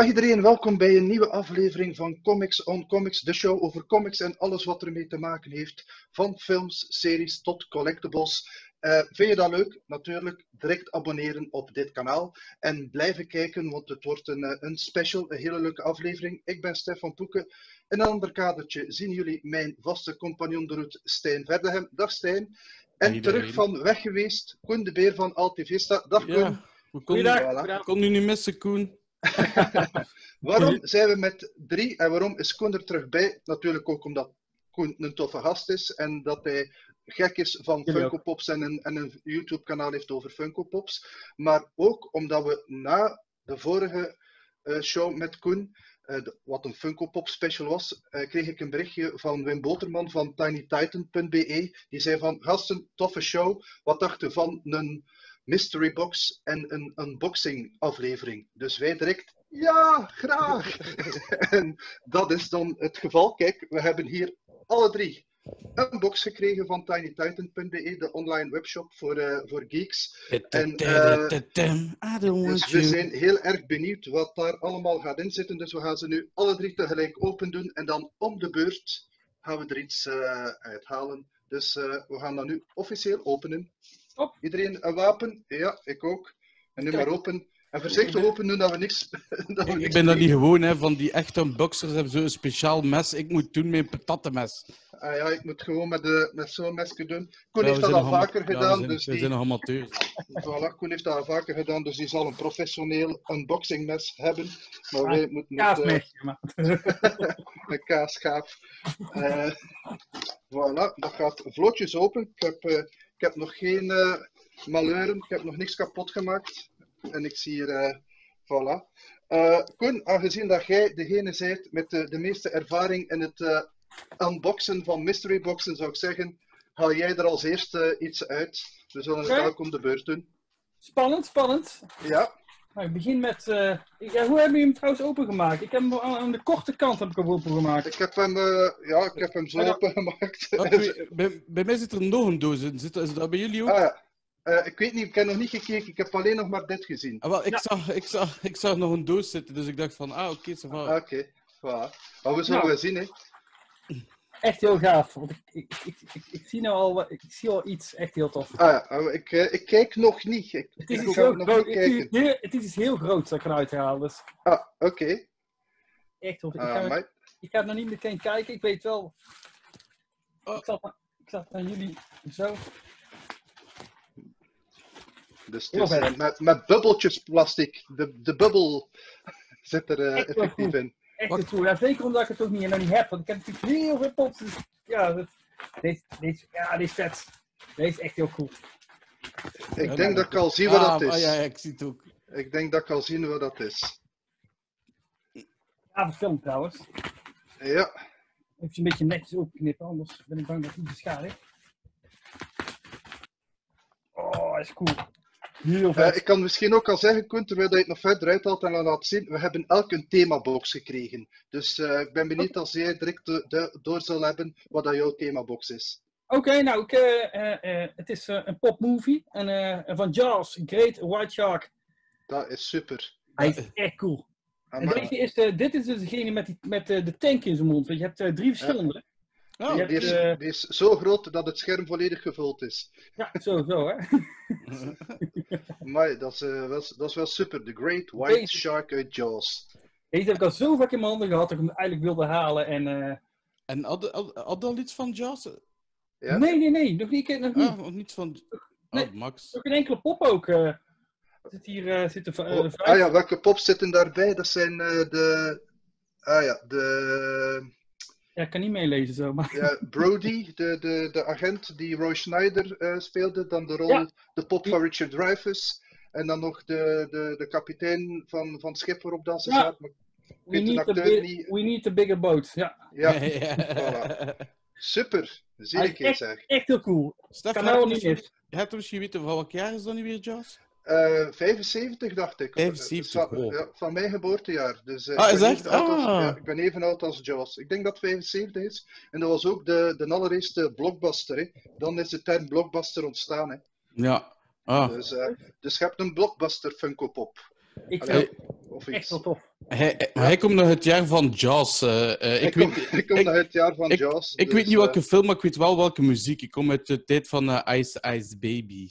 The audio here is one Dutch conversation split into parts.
Dag iedereen, welkom bij een nieuwe aflevering van Comics on Comics, de show over comics en alles wat ermee te maken heeft, van films, series tot collectibles. Uh, vind je dat leuk? Natuurlijk, direct abonneren op dit kanaal en blijven kijken, want het wordt een, eh, een special, een hele leuke aflevering. Ik ben Stefan Poeken. In een ander kadertje zien jullie mijn vaste compagnon de route, Stijn Verdehem. Dag Stijn. En terug van weg geweest, Koen de Beer van Altivista. Dag Koen. Ja, Goeiedag. Voilà. Kon u nu missen, Koen? waarom zijn we met drie en waarom is Koen er terug bij? Natuurlijk ook omdat Koen een toffe gast is en dat hij gek is van Funko Pops en een, en een YouTube-kanaal heeft over Funko Pops. Maar ook omdat we na de vorige uh, show met Koen, uh, wat een Funko Pop special was, uh, kreeg ik een berichtje van Wim Boterman van tinytitan.be. Die zei van, gasten, toffe show. Wat dacht u van een mystery box en een unboxing aflevering? Dus wij direct, ja, graag! en dat is dan het geval. Kijk, we hebben hier alle drie een box gekregen van tinytitan.be, de online webshop voor, uh, voor geeks. En, uh, dus we zijn heel erg benieuwd wat daar allemaal gaat inzitten. Dus we gaan ze nu alle drie tegelijk open doen. En dan om de beurt gaan we er iets uh, uithalen. Dus we gaan dat nu officieel openen. Op. Iedereen een wapen? Ja, ik ook. En nu maar open. En voorzichtig open doen dat we niks. dat we ik, niks ben dat niet gewoon, hè, van die echte unboxers hebben zo'n speciaal mes. Ik moet doen met een patattenmes. Ah ja, ik moet gewoon met, de, met zo'n mesje doen. Koen heeft dat al vaker gedaan. Ja, we zijn, dus we die... zijn amateurs. Voilà, Koen heeft dat al vaker gedaan, dus die zal een professioneel unboxingmes hebben. Maar wij moeten... Kaasmesje, uh, een kaasschaaf. Uh, voilà, dat gaat vlotjes open. Ik heb, uh, ik heb nog geen uh, malheuren, ik heb nog niks kapot gemaakt. En ik zie hier... voilà. Koen, aangezien dat jij degene bent met de, de meeste ervaring in het unboxen van mystery boxen zou ik zeggen, haal jij er als eerste iets uit. We zullen het elk om de beurt doen. Spannend, spannend. Ja. Nou, ik begin met... Uh, ja, hoe hebben je hem trouwens opengemaakt? Ik heb hem aan de korte kant heb ik hem opengemaakt. Ik heb hem, uh, ja, ik heb hem zo ja. opengemaakt. bij, bij, mij zit er nog een doos in. Zit, is dat bij jullie ook? Ah, ja. Uh, ik weet niet, ik heb nog niet gekeken. Ik heb alleen nog maar dit gezien. Ah, wel, ik, ja. zag, ik, zag, ik zag nog een doos zitten, dus ik dacht van, ah, oké, okay, Oké, okay. voilà. Maar we zullen nou. zien, hè echt heel gaaf. Want ik, ik, ik, ik, ik zie nou al, ik zie al iets echt heel tof. Ah ja, ik, uh, ik kijk nog niet. Ik, het, is iets heel groot, het, is, heel, het is iets heel groots dat ik eruit haal. Dus. Ah, oké. Okay. Echt tof. Ik, ah, ga, ik ga nog niet meteen kijken. Ik weet wel... Oh. Ik, zat, ik zat naar jullie zo. Dus het is, uh, met, met bubbeltjes plastic. De, de bubbel zit er uh, effectief in echt goed. Ja, zeker omdat ik het ook niet, nog niet heb. Want ik heb natuurlijk heel veel pops. Dus ja, dat, deze, deze, ja, deze is vet. Deze is echt heel cool. Ik denk dat ik al zie wat dat is. Ah, ja, ik zie het ook. Ik denk dat ik al zie wat dat is. Ja, film trouwens. Ja. Even een beetje netjes opknippen, anders ben ik bang dat het beschadigt. Oh, is cool. Uh, ik kan misschien ook al zeggen, Koen, terwijl je het nog verder uithaalt en laat zien, we hebben elk een themabox gekregen. Dus uh, ik ben benieuwd als jij direct de, de, door zal hebben wat dat jouw themabox is. Oké, okay, nou, ik, uh, het is een popmovie en, van Jaws, Great White Shark. Dat is super. Hij is echt cool. En deze is, dit is dus degene met, die, met de tank in zijn mond. Je hebt drie verschillende. Oh, die, is, uh... die, is, zo groot dat het scherm volledig gevuld is. Ja, sowieso hè. maar dat is, uh, wel, dat is wel super. The Great White Deze... Shark uit Jaws. Deze heb ik al zo vaak in mijn handen gehad dat ik hem eigenlijk wilde halen. En, uh... en had, al iets van Jaws? Ja? Nee, nee, nee. Nog niet. Nog niet. Ah, niet van... Nee, oh, Max. Nog geen enkele pop ook. zit hier, zit er, oh, ah ja, welke pops zitten daarbij? Dat zijn de... Ah ja, de... Ja, ik kan niet meelezen zo. Maar... Ja, Brody, de, de, de agent die Roy Schneider uh, speelde. Dan de rol, de pop van Richard Dreyfuss. En dan nog de, de, de kapitein van, van het schip waarop dat ze ja. zat. Maar we need, big, niet... we need a bigger boat. Ja, ja. voilà. Super. Zie ik eens zeg. Echt heel cool. Stef, kan niet eens. Je hebt misschien weten van welk jaar is dat nu weer, Joss? Uh, eh, 75 dacht ik. 75, van, ja, van mijn geboortejaar. Dus, uh, ah, is echt? Ah. Als, ja, ik ben even oud als Jaws. Ik denk dat het 75 is. En dat was ook de, de allereerste blockbuster. Hè. Dan is de term blockbuster ontstaan. Hè. Ja. Ah. Dus, uh, dus je hebt een blockbuster Funko Pop. Ik Allee, Of het echt iets. wel tof. Hij, hij komt nog het jaar van Jaws. eh, eh, Ik kom, weet, ik kom ik- het jaar van ik- Jaws. ik dus, weet niet eh, welke film, maar ik weet wel welke muziek. Ik kom uit de tijd van eh, Ice Ice Baby.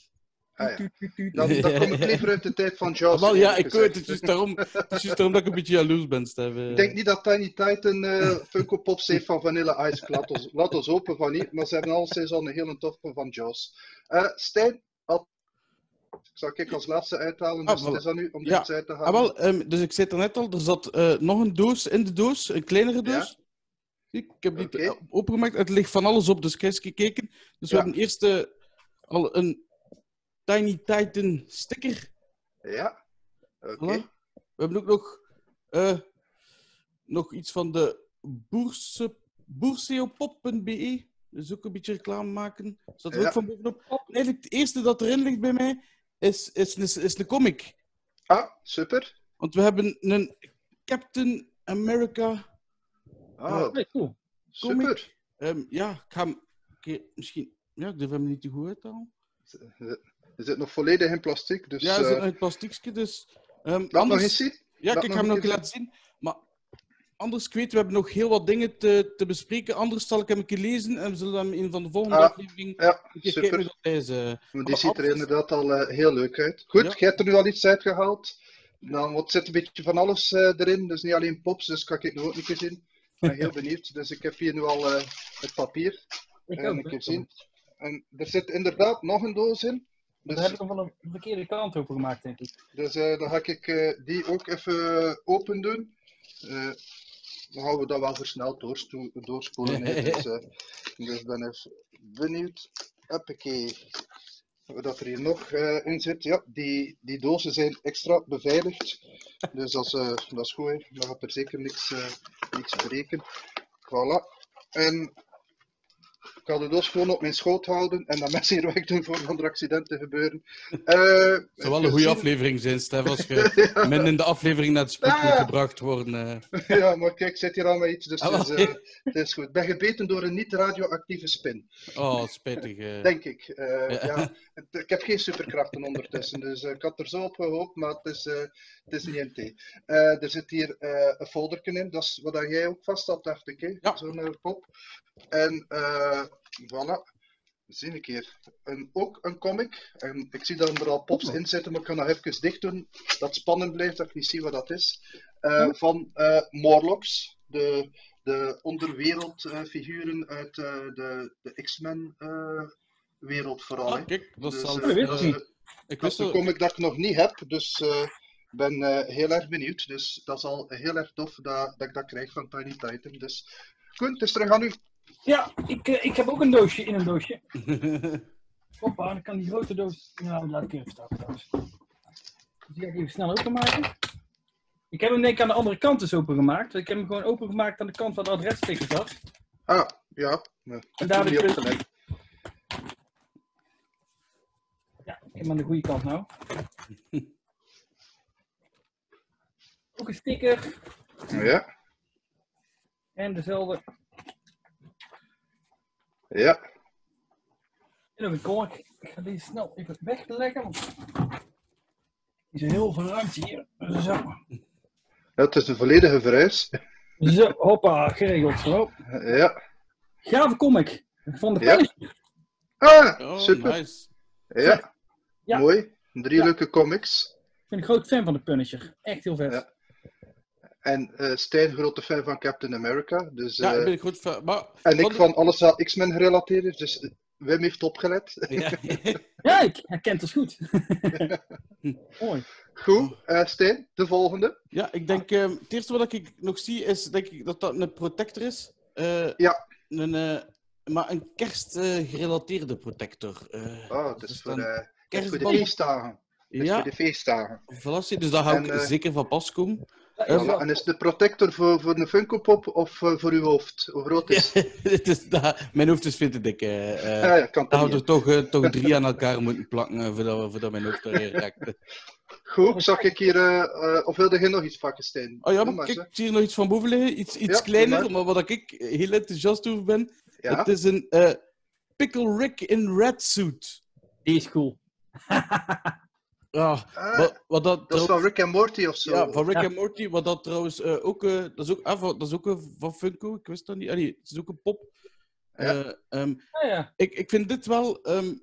Ah, ja. Tuut. Dan, dan kom ik liever uit de tijd van Jaws. wel, ja, ik weet het. is daarom, het is juist daarom dat ik een beetje jaloers ben, Stef. eh. Ik denk niet dat Tiny Titan eh Funko Pops heeft van Vanilla Ice. Laat ons, laat ons hopen van niet, maar ze hebben al sinds al een hele toffe van Jaws. Eh Stijn, al... ik zal ik als laatste uithalen, Ah, dus voilà. het is aan u om dit Ja. uit te halen. Ah, wel, ehm, dus ik zei het er net al, er zat eh, nog een doos in de doos, een kleinere Ja. doos. Zie, Ik heb die eh, opengemaakt, het ligt van alles op, dus ik heb eens gekeken. Dus we Ja. hebben eerst al een Tiny Titan sticker. Ja, oké. Voilà. We hebben ook nog, eh, nog iets van de boerse, boerseopop.be. Dus ook een beetje reclame maken. Er Ja. ook van bovenop. En eigenlijk het eerste dat erin ligt bij mij is, is, is, is een comic. Ah, super. Want we hebben een Captain America. Ah, Nee, cool. super. ehm, ja, ik ga hem. misschien. Ja, ik durf hem niet te goed uithalen. Er zit nog volledig in plastic, dus ja, hij zit eh, nog in het plastiekje, dus. ehm, laat nog anders, eens zien. Ja, laat ik nog ga hem nog een een laten zien. Maar anders, ik weet, we hebben nog heel wat dingen te, te bespreken. Anders zal ik hem een keer lezen en we zullen hem in een van de volgende Ah, afleveringen Ja, een super. dat is. eh. Want Maar die ziet er inderdaad al eh, heel leuk uit. Goed, Ja. jij hebt er nu al iets uitgehaald. Dan wat zit een beetje van alles eh, erin. Dus niet alleen pops, dus kan ik nu ook niet keer zien. Ik ben heel benieuwd. Dus ik heb hier nu al eh, het papier. Ik En een keer zien. En er zit inderdaad nog een doos in. Dat Dus, heb ik hem van de verkeerde kant opengemaakt, denk ik. dus eh, dan ga ik eh, die ook even eh, open doen. Dan gaan we dat wel versneld doorspoelen. dus, dus ik ben even benieuwd. Hoppakee. Wat er hier nog in zit. Ja, die, die dozen zijn extra beveiligd. Dus dat is, dat is goed. Hè. Dan gaat er zeker niks, niks breken. Voilà. En ik ga de doos gewoon op mijn schoot houden en dan mensen hier wegdoen voor er accidenten gebeuren. Eh, Het zou wel een goede aflevering zijn, Stef, als je men in de aflevering naar het spoed moet Ah. gebracht worden. eh. Ja, maar kijk, ik zit hier met iets, dus Ah, het, is, eh, het is goed. Ik ben gebeten door een niet-radioactieve spin, Oh, spijtig. denk ik. Ja. ik heb geen superkrachten ondertussen, dus ik had er zo op gehoopt, maar het is, het is niet in thee. Er zit hier een folderken in, dat is wat jij ook vast had, dacht ik. Hè? Ja. Zo'n pop. En eh voilà. Zie ik hier. En ook een comic. En ik zie dat er al pops Oh. in zitten, maar ik kan nog even dicht doen. Dat het spannend blijft, dat ik niet zie wat dat is. Eh, van eh Morlocks, de, de onderwereldfiguren uit eh, de, de X-Men-wereld vooral. hè. Ah, kijk, dat is Dus, al. dat wist dat ik is, ik dat wist is een comic dat ik nog niet heb, dus eh, ik ben eh, heel erg benieuwd. Dus dat is al heel erg tof dat, dat ik dat krijg van Tiny Titan. Dus goed, het is terug aan u. Ja, ik, eh, ik heb ook een doosje in een doosje. Hoppa, dan kan die grote doos. Nou, laat ik even staan trouwens. Dus die ga ik even snel openmaken. Ik heb hem denk ik aan de andere kant dus opengemaakt. Ik heb hem gewoon opengemaakt aan de kant waar de adressticker zat. Ah, ja. Nee, En daar niet heb ik- opgelet. Ja, ik heb hem aan de goede kant nou. Ook een sticker Ja, en dezelfde. Ja. En een comic. Ik ga deze snel even wegleggen. Want die is heel veel ruimte hier. Zo. Ja, het is een volledige verhuis. Zo, hoppa, geregeld. Zo. Ja. Gave comic. Van de Ja. Punisher. Ah, Oh, super. nice. Ja, Ja. mooi. Drie Ja. leuke comics. Ik ben een groot fan van de Punisher. Echt heel vet. En eh Stijn, grote fan van Captain America. Dus, Ja, eh, ik ben een fan. Maar, en ik van alles wat X-Men gerelateerd is. Dus eh, Wim heeft opgelet. Ja. Ja, ik herken het goed. Mooi. Goed, eh Stijn, de volgende. Ja, ik denk, ehm, het eerste wat ik nog zie is denk ik dat dat een protector is. Eh, Ja. Een, eh, maar een kerstgerelateerde protector. Eh, Oh, dus is voor, dan eh, het is voor de feestdagen. Is Ja, voor de feestdagen. voilà, dus daar ga ik En, zeker van pas komen. Ja, En is de protector voor, voor een Funko Pop of eh, voor uw hoofd? Hoe groot is het? Is dat- mijn hoofd is veel te dik. eh, eh. Ah, ja, kan hadden we toch, eh, toch drie aan elkaar moeten plakken eh, voordat, we, voordat mijn hoofd daar eh, raakte. Goed, zag ik hier, eh, eh, of wilde je nog iets pakken, Stijn? Oh ja, maar maar, kijk, ik zie hier nog iets van boven liggen. Iets, iets Ja, kleiner, doe maar wat ik heel enthousiast over ben. Ja, Het is een eh, Pickle Rick in red suit. Die is cool. Ja, Ah, wat, wat dat, dat is van Rick en Morty of zo. Ja, van Rick Ja. en Morty, wat dat trouwens eh, ook, eh, dat is ook, ah, van, dat is ook eh, van Funko, ik wist dat niet. Ah, nee, het is ook een pop. Ja. Eh, ehm, Ja, ja. ik, ik vind dit wel, ehm,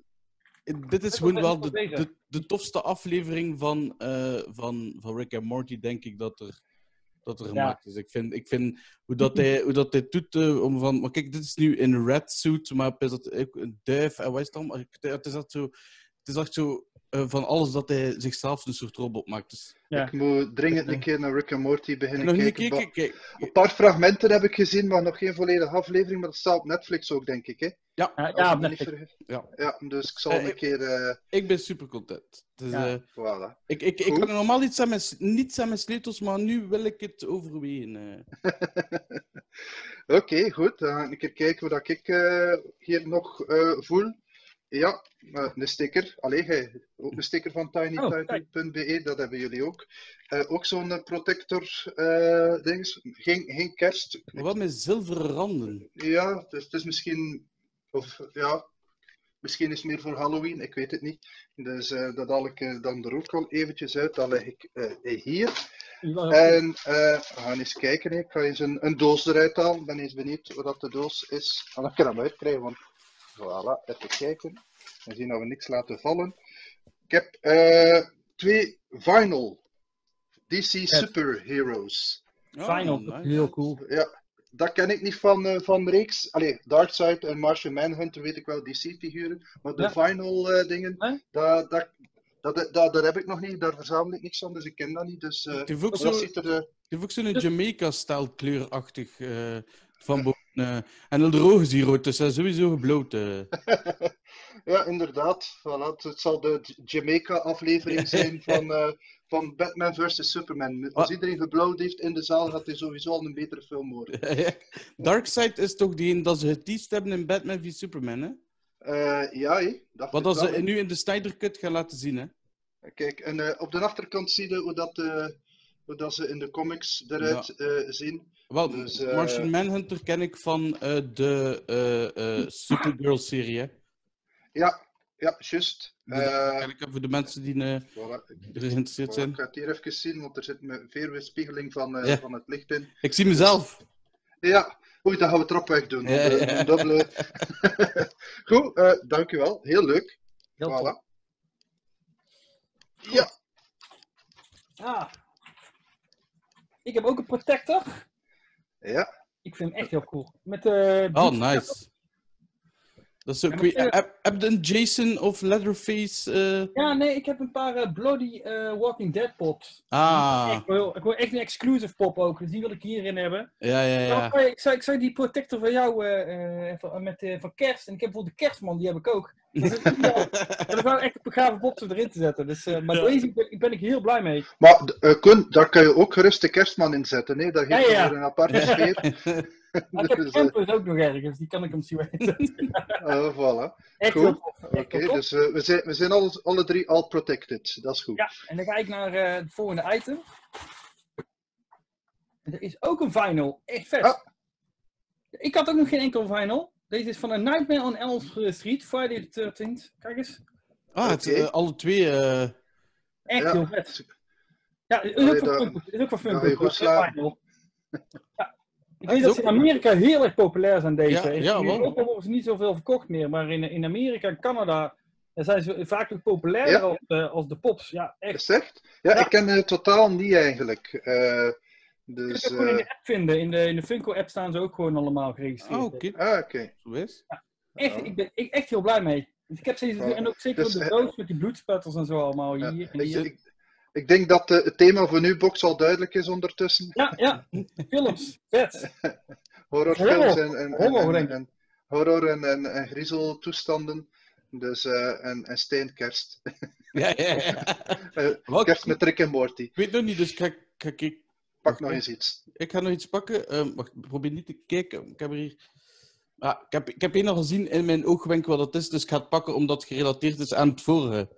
dit is gewoon wel de, de, de tofste aflevering van, eh, van, van Rick en Morty, denk ik, dat er, dat er gemaakt is. Ik vind, ik vind hoe, dat hij, hoe dat hij doet, om van, maar kijk, dit is nu in red suit, maar is dat ook een duif en wat is het dan? Het is echt zo, het is echt zo van alles dat hij zichzelf een soort robot maakt. Dus, Ja. Ik moet dringend een keer naar Rick en Morty beginnen nog niet kijken. kijk. Een paar fragmenten heb ik gezien, maar nog geen volledige aflevering. Maar dat staat op Netflix ook, denk ik. Hè? Ja, Ja, ja, niet Netflix. Ja. ja, dus ik zal Eh, een keer... eh Ik ben super content. Dus, Ja. eh, voilà. ik, ik, ik kan normaal iets aan mijn, niets aan mijn sleutels, maar nu wil ik het overwegen. eh. Oké, goed. Dan ga ik een keer kijken wat ik eh, hier nog eh, voel. Ja, een sticker. Allee, ook een sticker van Oh, tinytitle.be, dat hebben jullie ook. Eh, ook zo'n eh, protector eh dinges. Geen, geen kerst. Maar wat met zilveren randen. Ja, dus het is misschien... Of, ja, misschien is het meer voor Halloween, ik weet het niet. Dus eh, dat haal ik dan er ook al eventjes uit. Dat leg ik eh, hier. Ja, En eh, we gaan eens kijken. Ik ga eens een, een doos eruit halen. Ik ben eens benieuwd wat dat de doos is. En dan kan ik hem uitkrijgen. Want voilà, even kijken. We zien dat we niks laten vallen. Ik heb eh, twee vinyl DC Superheroes. Final, Oh, nice. heel cool. Ja, dat ken ik niet van, eh, van de reeks. Allee, Darkseid en Martian Manhunter weet ik wel, DC-figuren. Maar de Ja. vinyl eh, dingen, Nee? dat, dat, dat, dat, daar heb ik nog niet. Daar verzamel ik niks van, dus ik ken dat niet. Dus eh, Het heeft ook dat zo- ziet er... ook zo'n Jamaica-stijl kleurachtig eh, van boven. eh. en de ogen is hier rood, dus hij is sowieso gebloot. eh. Ja, inderdaad. Voilà. Het- zal de Jamaica-aflevering zijn van, eh, van Batman vs. Superman. Als Wat? iedereen geblauwd heeft in de zaal, gaat hij sowieso al een betere film worden. Darkseid is toch die dat ze geteased hebben in Batman v Superman, hè? Eh, ja, hé. Wat dat wel, ze nu in de Snyder Cut gaan laten zien, hè? Kijk, en op de achterkant zie je hoe dat, dat ze in de comics eruit eh, zien. Wel, Dus, eh, Martian Manhunter ken ik van eh, de eh, eh, Supergirl-serie? Ja, ja, juist. Dus Eh, ken ik voor de mensen die voilà. Er geïnteresseerd voilà, zijn. Ik ga het hier even zien, want er zit een veerweerspiegeling van, eh, Ja. van het licht in. Ik zie mezelf. Ja, oei, dan gaan we het erop weg doen. Ja, ja. een dubbele... Goed, eh dankjewel. Heel leuk. Heel. Voilà. Ja, Ah. Ik heb ook een protector. ja. Ik vind hem echt heel cool. Met de. Oh, nice. Dat is ook, heb, heb je een Jason of Leatherface? eh? Ja, nee, ik heb een paar eh, Bloody eh, Walking Dead pops. Ah, Ik, wil, ik wil echt een exclusive pop ook, dus die wil ik hierin hebben. ja, ja, Nou, ja. ik, zou, ik zou die protector van jou eh, eh, van, met, eh, van kerst, en ik heb bijvoorbeeld de kerstman, die heb ik ook. Dat is. En ik echt een gave pop erin te zetten. Dus, eh, maar Ja. deze ben, ben ik heel blij mee. Maar eh, Koen, daar kan je ook gerust de kerstman in zetten. Hè? Dat geeft Ja, ja. weer een aparte sfeer. Maar ik heb Dus, eh, campers ook nog ergens, die kan ik hem zien eh, voilà. Echt Goed. Oké, dus eh, we zijn, we zijn alle, alle drie al protected. Dat is goed. Ja, en dan ga ik naar eh, het volgende item. Er is ook een vinyl. Echt vet. Ah. Ik had ook nog geen enkel vinyl. Deze is van A Nightmare on Elm Street, Friday the 13th. Kijk eens. Ah, het, alle twee. eh, Echt Ja. heel vet. Ja, is Allee, ook dat- Funko. Is ook. Ja. Ik weet is dat ze in Amerika heel erg populair zijn, deze. Ja, in ja, wel. Europa worden ze niet zoveel verkocht meer, maar in, in Amerika en Canada eh, zijn ze vaak nog populairder Ja. als, eh, als de pops. Ja, echt. Is het echt? Ja, Ja. ik ken het totaal niet eigenlijk. Eh, Je kunt dus, het gewoon in eh, de app vinden. In de, in de Funko-app staan ze ook gewoon allemaal geregistreerd. ah, oké. ah, oké. Zo is. Echt, ik ben ik, echt heel blij mee. Dus ik heb ze Ja. en ook zeker Dus, op de eh, doos met die bloedsputters en zo allemaal Ja. hier en hier. ik, ik denk dat eh, het thema voor nu box al duidelijk is ondertussen. Ja, ja, films, vet. Horrorfilms Horror. en, en, Horror, en, horror en, en, en griezeltoestanden. Dus, eh, en, en steenkerst. Ja, ja, ja. Eh, Wat? kerst met Rick en Morty. Ik weet nog niet, dus ik ga, ik. Pak nog eens iets. Ik ga nog iets pakken. Ehm, wacht, ik probeer niet te kijken. Ik heb er hier. Ah, ik heb, ik heb één al gezien in mijn oogwenk wat dat is, dus ik ga het pakken omdat het gerelateerd is aan het vorige.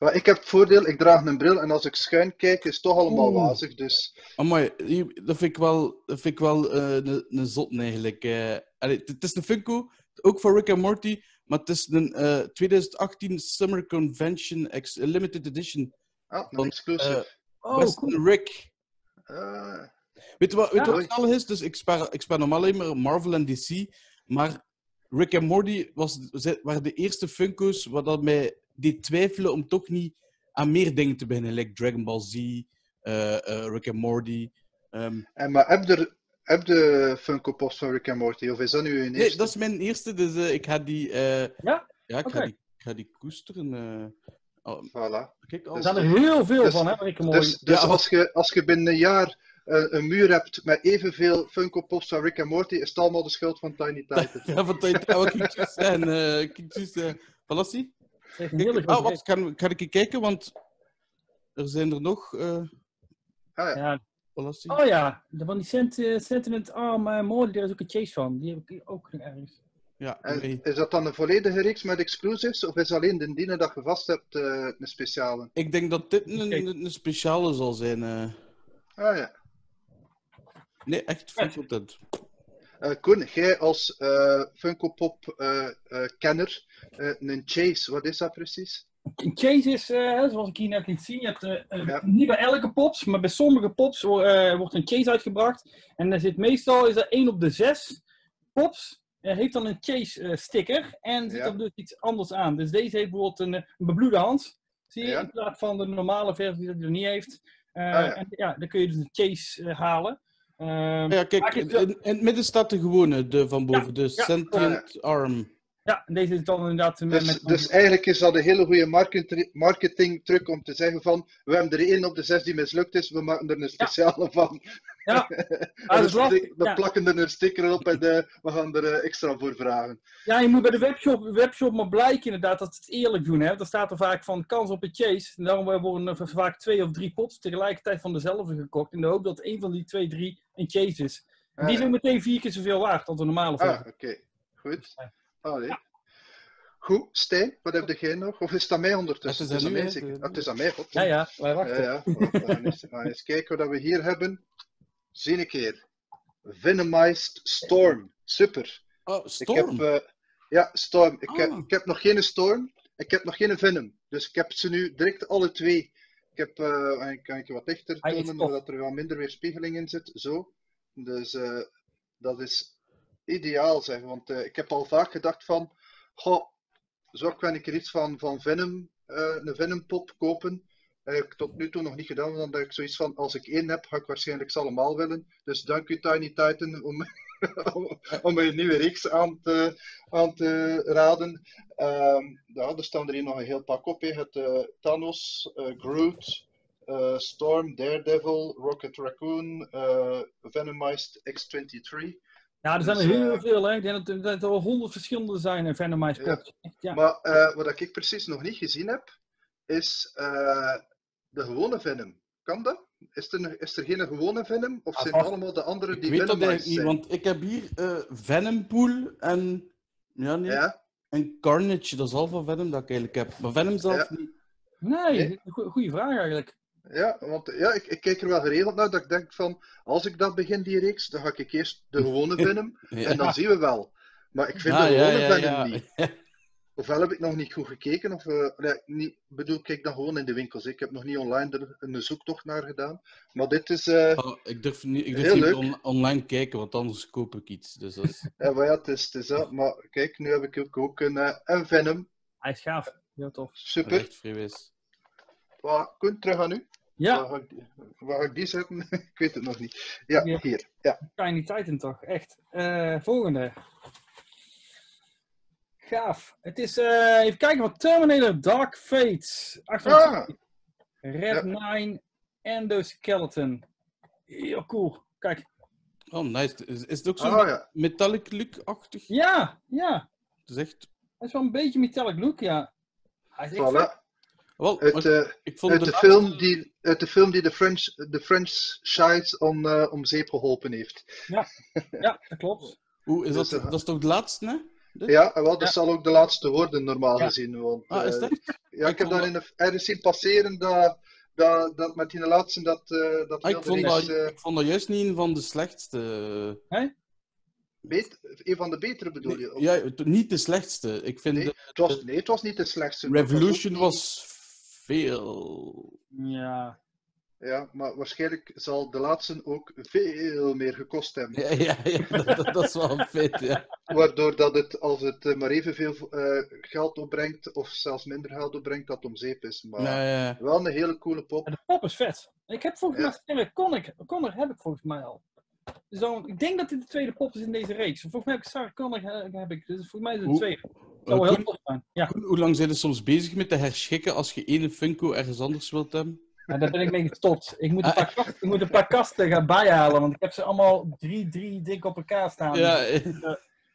Maar ik heb het voordeel, ik draag een bril en als ik schuin kijk, is het toch allemaal Oeh. wazig. Dus Amai, hier- dat vind ik wel, dat vind ik wel eh, een, een zot eigenlijk. eh. Allee, het- is een Funko, ook voor Rick and Morty, maar het is een eh, 2018 Summer Convention Ex- Limited Edition. ah, een exclusive. Oh, cool. Rick. Ah, Weet je wat, weet je Ja. wat het is? Dus ik speel, ik speel normaal alleen maar Marvel en DC, maar Rick and Morty was, waren de eerste Funko's waar dat mij deed twijfelen om toch niet aan meer dingen te beginnen, like Dragon Ball Z, eh, eh, Rick and Morty. Ehm, en maar heb je heb de Funko Pops van Rick and Morty? Of is dat nu een Nee, eerste? dat is mijn eerste, dus eh, ik ga die... eh, Ja? Ja, ik, Oké. ga die, ik ga die koesteren. eh. Oh, Voilà. kijk. Er zijn er heel veel Dus- van, hè, Rick en Morty. Dus, dus Ja, als, je, als je binnen een jaar eh, een muur hebt met evenveel Funko Pops van Rick and Morty, is het allemaal de schuld van Tiny Titan. Ja, van. Oh, kindjes en uh, kindjes. eh Palassi? Een hele oh, wacht, kan, kan ik kijken, want er zijn er nog. eh Ah, ja. Oh ja, de- van die sent, eh, Sentiment Arm uh, Morty, daar is ook een chase van. Die heb ik ook nog ergens. Ja, En is dat dan een volledige reeks met exclusives, of is alleen de dienen dat je vast hebt eh, een speciale? Ik denk dat dit een, een, een speciale zal zijn. eh. Ah ja. Nee, echt full content. Eh, Koen, jij als eh, Funko Pop eh, kenner, een chase, wat is dat precies? Een chase is, zoals ik hier net liet zien, je hebt Ja. niet bij elke pops, maar bij sommige pops wo- wordt een chase uitgebracht. En er zit meestal, is er 1 op de 6 pops, heeft dan een chase sticker en zit Ja. er dus iets anders aan. Dus deze heeft bijvoorbeeld een, een bebloede hand, zie je, Ja. in plaats van de normale versie die er niet heeft. Ah, ja. En ja, dan kun je dus een chase halen. Ehm, Ja, kijk, in, het midden staat de gewone, de van boven, de. Sentient Arm. Ja, deze is dan inderdaad met... Dus, met dus eigenlijk is dat een hele goede marketing, marketing truc om te zeggen van, we hebben er één op de zes die mislukt is, we maken er een speciale van. Ja. Ah, we, ja. plakken er een sticker op en eh, we gaan er eh, extra voor vragen. Ja, je moet bij de webshop, webshop maar blijken inderdaad dat ze het eerlijk doen. Hè? Dan staat er vaak van kans op een chase. En daarom worden er vaak twee of drie pots tegelijkertijd van dezelfde gekocht. In de hoop dat een van die twee, drie een chase is. En die Ah, is ook meteen vier keer zoveel waard als de normale Ah, versie. oké. Goed. Ja. Allee. Goed, Stijn, wat heb jij nog? Of is het aan mij ondertussen? Het is aan mij, zeker. de- Ah, het is aan mij, god. Ja, ja, wij wachten. Ja, ja. We gaan eens, kijken wat we hier hebben. Zie een keer. Venomized Storm. Super. Oh, Ik Storm. heb, eh, ja, Storm. Ik, heb, Ah. ik heb nog geen Storm. Ik heb nog geen Venom. Dus ik heb ze nu direct alle twee. Ik heb, eh, ik kan ik je wat dichter Ah, ik tonen, stop. zodat er wat minder weerspiegeling in zit. Zo. Dus eh, dat is ideaal, zeg. Want eh, ik heb al vaak gedacht van, goh, zou ik wel een iets van, van Venom, eh, een Venom pop kopen? Dat heb ik tot nu toe nog niet gedaan, want ik zoiets van, als ik één heb, ga ik waarschijnlijk ze allemaal willen. Dus dank u Tiny Titan om, om, een nieuwe reeks aan te, aan te raden. Ja, er staan er hier nog een heel pak op. hè. Het eh, Thanos, Groot, Storm, Daredevil, Rocket Raccoon, Venomized X-23. Ja, er zijn er Dus, heel eh, veel. Hè. Ik denk dat, dat er wel honderd verschillende zijn in Venomized Ja. Maar eh, wat ik precies nog niet gezien heb, is eh, de gewone Venom. Kan dat? Is er, is er geen gewone Venom? Of Ah, zijn allemaal de andere Ik die weet dat Venomized eigenlijk niet, zijn? want ik heb hier eh Venompool en, ja, nee, Ja? en Carnage. Dat is al van Venom dat ik eigenlijk heb. Maar Venom zelf Ja. niet. Nee, Nee. go- goede vraag eigenlijk. Ja, want ja, ik, ik kijk er wel geregeld naar dat ik denk van, als ik dat begin, die reeks, dan ga ik eerst de gewone Venom Ja. en dan zien we wel. Maar ik vind Ah, de ja, gewone ja, Venom ja. niet. Ofwel heb ik nog niet goed gekeken, of eh, nee, niet, bedoel, kijk dan gewoon in de winkels. Ik heb nog niet online er een zoektocht naar gedaan. Maar dit is, eh, Oh, ik durf niet, ik durf niet on- online kijken, want anders koop ik iets. Dus dat is... ja, maar ja, het is, het is dat. Maar kijk, nu heb ik ook, ook een, eh, een Venom. Hij is gaaf. Heel tof. Super. echt. Wat, Koen, terug aan u. Ja, Waar, ga ik, die- waar ga ik die zetten? ik weet het nog niet. Ja, Ja. hier. Ja. Tiny Titan toch, echt. Eh, volgende. Gaaf. Het is, eh, even kijken wat Terminator Dark Fate. 28. Ah, Red 9 Endoskeleton. Heel cool. Kijk. Oh, nice. Is, is het ook zo'n ah ja. metallic look-achtig? Ja, ja. Het is echt... Hij is wel een beetje metallic look, ja. Hij is echt. Wel, Uit, eh, ik vond uit, de de laatste- film die, uit de film die de French, de French om, eh, om zeep geholpen heeft. Ja, dat klopt. Oeh, is dat, Dus, eh, dat is toch de laatste, hè? Ja, en wel, dat Ja. zal ook de laatste worden, normaal Ja. gezien. Want, Ah, is eh, dat? Ja, ik heb daar in de, ergens zien passeren dat, dat, dat met die laatste dat... Uh, dat ah, ik, vond dat, uh, ik vond dat juist niet een van de slechtste. Hè? Beter, een van de betere bedoel je? Nee, ja, niet de slechtste. Ik vind nee, de, het was, nee, het was niet de slechtste. Revolution was, was veel. Ja. Ja, maar waarschijnlijk zal de laatste ook veel meer gekost hebben. Ja, ja, ja dat, dat, is wel een feit, ja. Waardoor dat het, als het eh, maar evenveel uh, geld opbrengt, of zelfs minder geld opbrengt, dat om zeep is. Maar ja, ja. wel een hele coole pop. En de pop is vet. Ik heb volgens mij, ja. Connor, Connor heb ik volgens mij al. Dus dan, ik denk dat dit de tweede pop is in deze reeks. Volgens mij heb ik Sarah Connor heb ik. Dus volgens mij is het de tweede. Dat zou heel tof zijn. Ja. Hoe lang zijn ze soms bezig met te herschikken als je ene Funko ergens anders wilt hebben? Ja, daar ben ik mee gestopt. Ik moet, een paar kasten, ik moet een paar kasten gaan bijhalen, want ik heb ze allemaal drie, drie dik op elkaar staan. Ja. Dus, uh,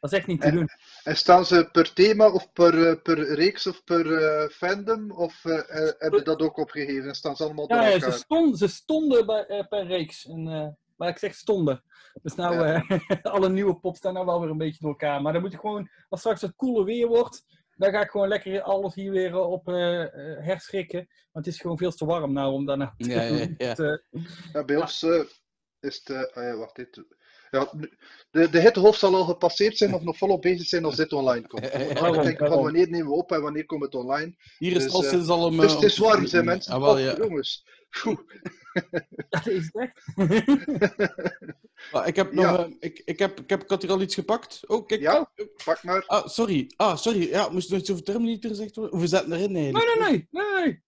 dat is echt niet te en, doen. En staan ze per thema of per, per reeks of per uh, fandom? Of uh, hebben je dat ook opgegeven? Staan ze allemaal ja, ja, ze, stonden, ze stonden bij, per reeks. En, maar ik zeg stonden. Dus nou, ja. alle nieuwe pops staan nou wel weer een beetje door elkaar. Maar dan moet je gewoon, als straks het koele weer wordt, dan ga ik gewoon lekker alles hier weer op uh, herschikken. Want het is gewoon veel te warm nou om daarna te ja, ja, ja. Te, ja, bij ons uh, is het... Uh, wacht, dit... Ja, de, de hittegolf zal al gepasseerd zijn of nog volop bezig zijn als dit online komt. Ik van wanneer nemen we op en wanneer komt het online. Hier is dus, het al sinds al een... Dus het is warm, zijn mensen. Ah, wel, ja. oh, jongens. Dat is echt. ah, ik, heb nog, ja. uh, ik, ik, heb, ik, heb, ik had hier al iets gepakt. Oh, kijk. Ja, pak maar. Ah, sorry. Ah, sorry. Ja, moest nog iets over Terminator gezegd worden? Of we zetten erin? Nee, nee, nee. nee, nee. nee.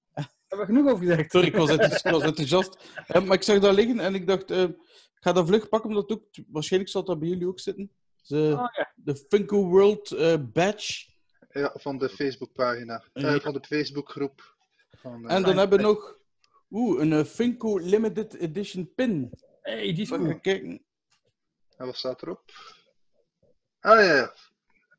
Daar hebben we genoeg over gezegd. Sorry, ik was, enthousiast. ik was enthousiast. Uh, maar ik zag dat liggen en ik dacht, uh, ik ga dat vlug pakken, omdat ook, waarschijnlijk zal dat bij jullie ook zitten. De, oh, ja. de Funko World uh, badge. Ja, van de Facebookpagina. Uh, van de Facebookgroep. Van, en dan hebben we nog Oeh, een Funko Limited Edition pin. hey, die is goed. kijken. En wat staat erop? Ah ja, ja.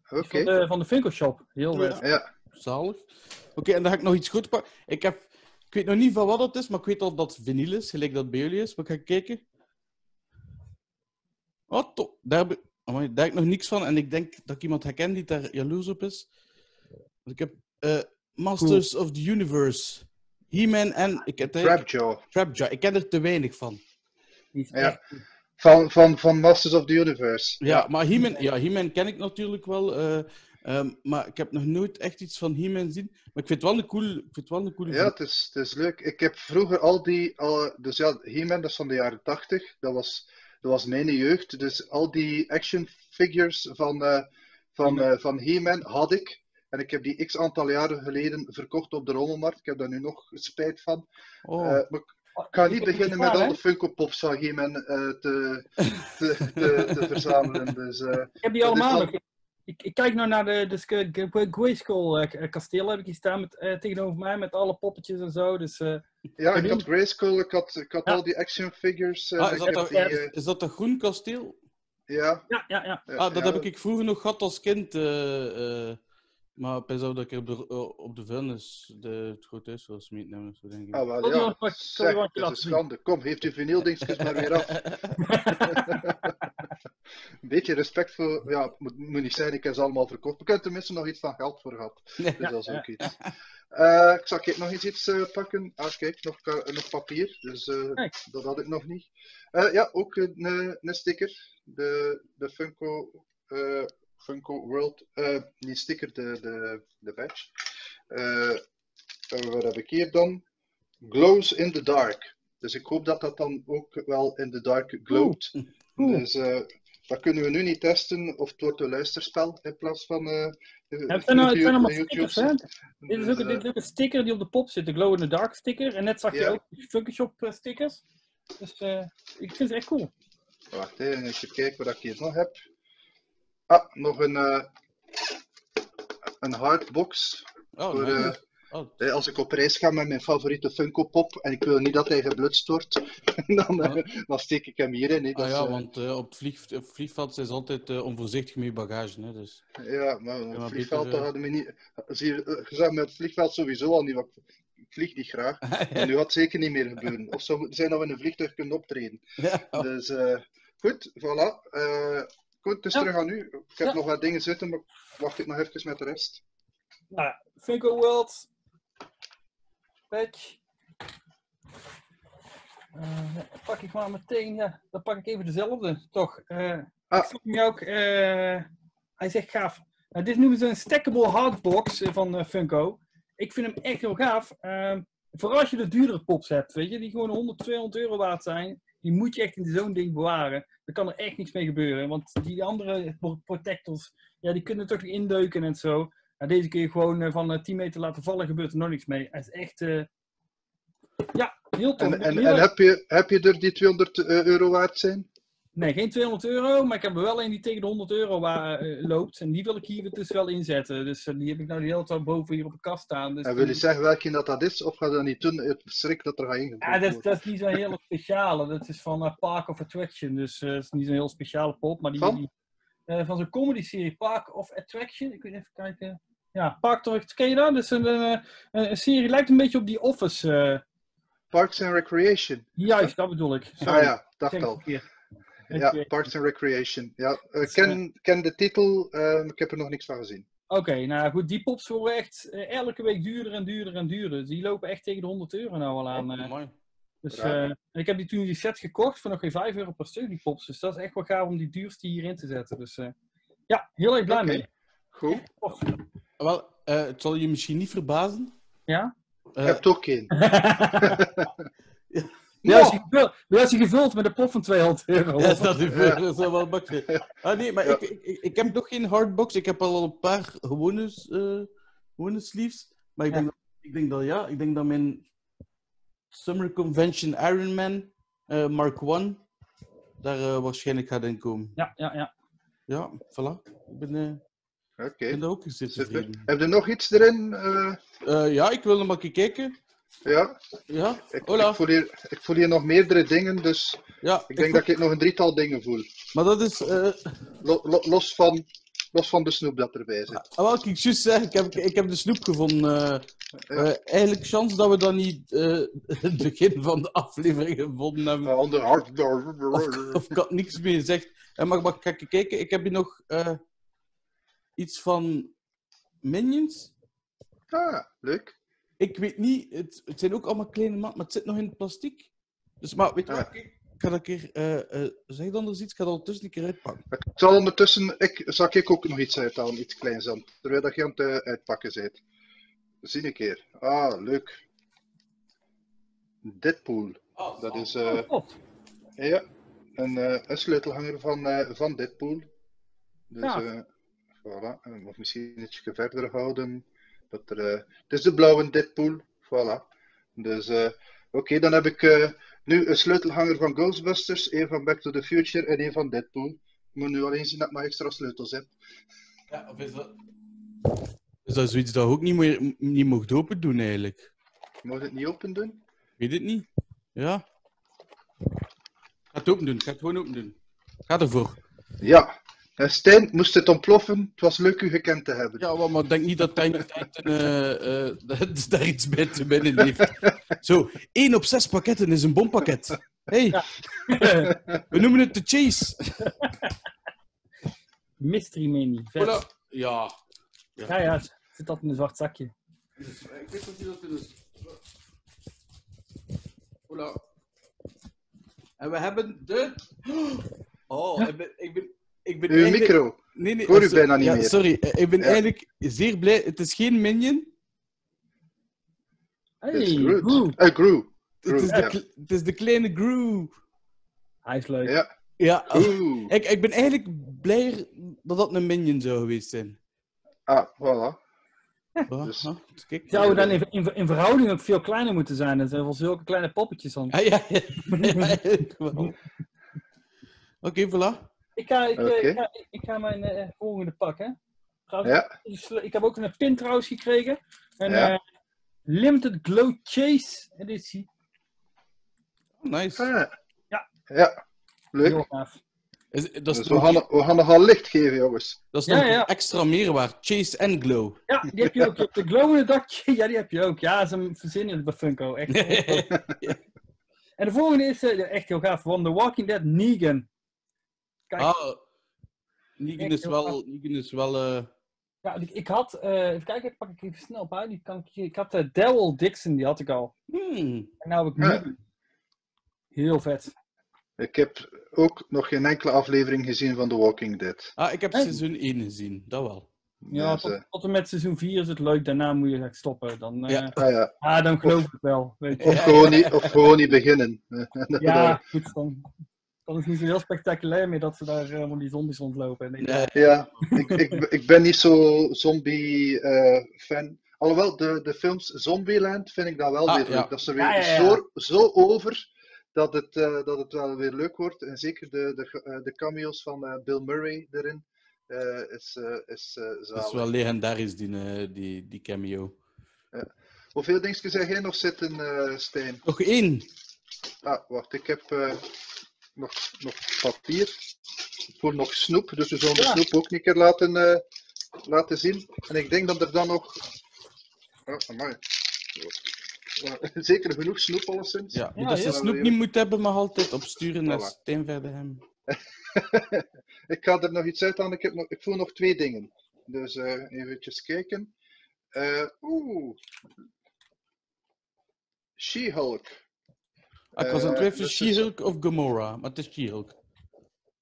Oké. Okay. Van, de, van de Funko Shop. Heel vet. Ja. ja. Zalig. Oké, okay, en dan ga ik nog iets goed pakken. Ik, heb, ik weet nog niet van wat dat is, maar ik weet al dat het vinyl is, gelijk dat bij jullie is. Maar ik ga kijken. Oh, top. Daar heb, ik, amai, daar heb ik nog niks van. En ik denk dat ik iemand herken die daar jaloers op is. ik heb uh, Masters cool. of the Universe. He-Man en... Ik, het, Trapjaw. Trapjaw. Ik ken er te weinig van. Ja. Van, van, van Masters of the Universe. Ja, maar He-Man ja, He ken ik natuurlijk wel. Uh, um, maar ik heb nog nooit echt iets van He-Man gezien. Maar ik vind het wel een cool... Ik vind het wel een coole ja, het is, het is leuk. Ik heb vroeger al die... Al, dus ja, He-Man, dat is van de jaren 80. Dat was, dat was mijn jeugd. Dus al die action figures van, uh, van, uh, van He-Man had ik. En ik heb die x aantal jaren geleden verkocht op de rommelmarkt. Ik heb daar nu nog spijt van. Oh. Uh, maar ik ga niet beginnen met al de Funko Pops van He-Man uh, te, te, te, te, verzamelen. Dus, uh, ik heb die allemaal nog. Ik, ik, kijk nou naar de, de Grayskull kasteel, heb ik hier staan met, tegenover mij met alle poppetjes en zo. Dus, ja, ik had Grayskull, ik had, ik had ja. al die action figures. Ah, is, dat dat, die, is dat een groen kasteel? Ja. Ja, ja, ja. Ah, dat heb ik vroeger nog gehad als kind. Maar ik ben zo dat ik op de, op de vuilnis de, het grote huis was meenemen. Zo denk ik. Ah, wel, ja. Oh, zeg, het is een schande. Kom, heeft u vinyldingetjes maar weer af. een beetje respect voor... Ja, moet, moet niet zijn, ik heb ze allemaal verkocht. Ik heb er tenminste nog iets van geld voor gehad. Dus dat is ook iets. Uh, ik zal nog eens iets uh, pakken. Ah, kijk, nog, uh, nog papier. Dus dat had ik nog niet. ja, ook een, een sticker. De, de Funko Funko World, uh, niet sticker, de, de, de badge. Uh, wat heb ik hier dan? Glows in the dark. Dus ik hoop dat dat dan ook wel in the dark glowt. Dus uh, dat kunnen we nu niet testen of het wordt een luisterspel in plaats van. Uh, ja, het zijn, het zijn allemaal stickers, hè? Dit is, ook, dit is ook een sticker die op de pop zit, de glow in the dark sticker. En net zag je ja. ook Funko Shop stickers. Dus uh, ik vind het echt cool. Wacht even, even kijken wat ik hier nog heb. Ah, nog een, uh, een hardbox. Oh, voor, nee. uh, oh. Als ik op reis ga met mijn favoriete Funko Pop en ik wil niet dat hij geblutst wordt, dan, dan steek ik hem hierin. Hè. Ah, ja, want op het, vlieg, op het vliegveld zijn ze altijd onvoorzichtig met je bagage. Hè, dus. Ja, maar op het vliegveld beter, hadden we niet. Je zag met het vliegveld sowieso al niet. Want ik vlieg niet graag. En nu had het zeker niet meer gebeuren. Of zou zijn dat we in een vliegtuig kunnen optreden. Ja. Dus goed, voilà. Goed, ja. terug aan u. Ik heb ja. nog wat dingen zitten, maar wacht ik nog even met de rest. Nou, Funko World Patch. Eh, pak ik maar meteen, ja, dan pak ik even dezelfde, toch. Eh Ah. Ik ook, eh, hij zegt gaaf. Nou, dit noemen ze een stackable hardbox van eh, Funko. Ik vind hem echt heel gaaf. Ehm, vooral als je de duurdere pops hebt, weet je, die gewoon 100, 200 euro waard zijn. Die moet je echt in zo'n ding bewaren. Dan kan er echt niks mee gebeuren. Want die andere protectors, ja, die kunnen toch indeuken en zo. Nou, deze kun je gewoon eh, van eh, 10 meter laten vallen, gebeurt er nog niks mee. Het is echt, eh, ja, heel tof. En, en, Heel en erg- heb, je, heb je er die 200 euro waard zijn? Nee, geen 200 euro, maar ik heb er wel een die tegen de 100 euro waar, eh, loopt. En die wil ik hier dus wel inzetten. Dus eh, die heb ik nou de hele tijd boven hier op de kast staan. Dus En wil je zeggen welke dat, dat is? Of ga je dat niet doen? Het schrik dat er gaat Ja, dat, dat is niet zo'n hele speciale. Dat is van eh, Park of Attraction. Dus dat is niet zo'n heel speciale pop. Maar die, Van? die, van zo'n comedy-serie Park of Attraction. Ik wil even kijken. Ja, Park of Ken je dat? Dat is een, een, een serie, lijkt een beetje op die Office. Parks and Recreation. juist, dat bedoel ik. Sorry, Ah ja, dacht al. het verkeerd. Ja. Parks and Recreation. Ja, ik Dus, ken, ken de titel, eh, maar ik heb er nog niks van gezien. Oké, nou goed, die pops worden echt eh, elke week duurder en duurder en duurder. Die lopen echt tegen de 100 euro nou al aan. eh. Mooi. Dus, eh, ik heb die toen die set gekocht voor nog geen 5 euro per stuk, die pops. Dus dat is echt wel gaaf om die duurste hierin te zetten. Dus eh, ja, heel erg blij mee. Goed. Tof. Wel, eh, het zal je misschien niet verbazen. Ja? Ik Eh, heb toch geen. Ja, als je, gevuld, maar als je gevuld met een pop van 200 euro. Ja, dat is, dat is wel wat bakje. Ah, nee, maar Ja. ik, ik, ik, heb nog geen hardbox. Ik heb al een paar gewone, eh, gewone sleeves. Maar ik, Ja. denk dat, ik denk dat ja, ik denk dat mijn Summer Convention Ironman eh Mark 1 daar eh, waarschijnlijk gaat in komen. Ja, ja, ja. Ja, voilà. Ik ben, Oké. daar ook. Heb je nog iets erin? Eh, Eh, ja, ik wil nog maar een keer kijken. Ja, Ja, ik, Hola. ik, voel hier, ik voel hier nog meerdere dingen, dus ja. ik denk dat ik nog een drietal dingen voel. Maar dat is... eh, Lo- lo- los, van, los van de snoep dat erbij zit. Ah, wel, ik juist zeg, ik heb, ik heb de snoep gevonden. eh. Eh, eigenlijk chance dat we dat niet het begin van de aflevering gevonden hebben. Of, of ik had niks meer gezegd. En maar, maar kijk, kijken, ik heb hier nog iets van Minions. Ah, leuk. Ik weet niet, het, het zijn ook allemaal kleine maat, maar het zit nog in het plastic. Dus, maar weet je wat, ik ga dat een keer, eh, eh, zeg dan eens iets, ik ga dat ondertussen een keer uitpakken. Ik zal ondertussen, ik, zal ik ook nog iets uithalen, iets kleins aan, terwijl dat je aan het eh, uitpakken bent. Zie een keer. Ah, leuk. Deadpool. Dat is eh, Oh, ja, een, eh, een sleutelhanger van, eh, van Deadpool. Dus Ja. eh voilà. En Of misschien ietsje verder houden. Dat er, eh, het is de blauwe Deadpool. Voilà. Dus eh, oké, dan heb ik eh, nu een sleutelhanger van Ghostbusters, een van Back to the Future en een van Deadpool. Ik moet nu alleen zien dat ik nog extra sleutels heb. Ja, of is dat... Is dat zoiets dat je ook niet, meer, niet mocht open doen, eigenlijk? Ik het niet open doen? Weet het niet. Ja. Ga het open doen. Ga het gewoon open doen. Ga ervoor. Ja. En Stijn, moest het ontploffen? Het was leuk u gekend te hebben. Ja, maar, maar denk niet dat Tiny Titan eh, eh, dat daar iets bij te binnen heeft. Zo, 1 op 6 pakketten is een bompakket. hey, we noemen het de Chase. Mystery Mini. Voilà. Ja. Ja, ja, het zit dat in een zwart zakje. Eh, ik weet dat hij dat is. Voilà. En we hebben de... Oh, ik ben... Ik ben, ik ben Uw eigenlijk- micro. Nee, nee, Ik hoor u so- bijna niet ja, meer. Sorry, eh, ik ben Ja. eigenlijk zeer blij. Het is geen Minion. Hey, Groot. Groot. Eh, Gru. Het is, Groot, de, het is de kleine Gru. Hij is leuk. Ja. Ja, oh, ik, ik ben eigenlijk blijer dat dat een Minion zou geweest zijn. Ah, voilà. Ja, Dus- kijk. Zouden dan in, in, in verhouding ook veel kleiner moeten zijn. Dat zijn wel zulke kleine poppetjes dan. Ah, ja, ja, ja, eigenlijk wel. Oké, voilà. Ik ga, ik, eh, ik ga, ik ga mijn eh, volgende pakken. Ja. Ik heb ook een pin trouwens gekregen. Een Ja. eh, Limited Glow Chase editie. Nice. Ah. Ja. Ja. Leuk. Heel gaaf. Is, dat, is Dus we gaan, we gaan nogal licht geven, jongens. dat is Ja, nog ja. extra meerwaarde. Chase en Glow. Ja, die heb je ook. Je hebt de glow in het dakje. Ja, die heb je ook. Ja, ze verzinnen bij Funko. Echt. En de volgende is eh, echt heel gaaf. Van The Walking Dead Negan. Kijk, ah, Negan is wel... Negan is wel eh, Ja, ik, ik had, eh, even kijken, pak ik even snel op uit. Die kan ik, had uh, Daryl Dixon, die had ik al. Hmm. En nou heb ik nu. Heel vet. Ik heb ook nog geen enkele aflevering gezien van The Walking Dead. Ah, ik heb seizoen 1 gezien, dat wel. Ja, Dus, tot, tot en met seizoen 4 is het leuk. Daarna moet je echt stoppen. Dan, eh, Ja. ja. ah ja. dan geloof ik wel. Weet je. Of, gewoon niet, of gewoon niet beginnen. Ja, goed. Dan, dan is het niet zo heel spectaculair meer dat ze daar helemaal die zombies rondlopen. En ik- Nee. Ja, ik, ik, ik ben niet zo zombie-fan. Alhoewel, de, de films Zombieland vind ik dan wel Ah, weer leuk. ja. Dat er weer Ja, ja, ja. Zo, zo over dat het, eh, dat het wel weer leuk wordt. En zeker de, de, eh, de cameo's van eh, Bill Murray erin eh, is, eh is eh, Dat is wel legendarisch, die, eh, die, die cameo. Hoeveel dingetjes heb jij nog zitten, eh Stijn? Nog één. Ah, wacht, ik heb eh, nog, nog papier. Ik voel nog snoep, dus we zullen de snoep ook een keer laten, eh, laten zien. En ik denk dat er dan nog... Oh, amai. Zeker genoeg snoep alleszins. Ja, wie Ja, dat ja. ze snoep niet moet hebben, mag altijd opsturen naar Voilà. Steenverdehem. ik ga er nog iets uit aan. Ik, heb nog, ik voel nog twee dingen. Dus eh eventjes kijken. Eh, Oeh. She-Hulk. Ik was aan het Eh, twijfelen, dus- She-Hulk of Gamora, maar het is She-Hulk.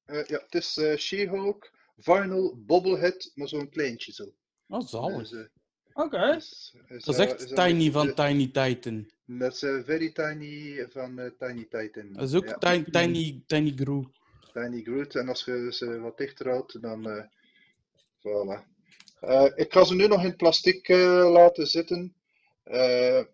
Eh, ja, het is eh, She-Hulk. Vinyl Bobblehead, maar zo'n kleintje zo. Oh, zalig. Dus, eh, Oké. is- is, Dat is eh, echt is Tiny van de- Tiny Titan. Dat is eh, Very Tiny van eh, Tiny Titan. Dat is ook Ja, Tiny, tiny, tiny Gru. Tiny Groot. En als je ze wat dichter houdt, dan. eh voilà. Eh, ik ga ze nu nog in plastic eh, laten zitten. Eh, eh,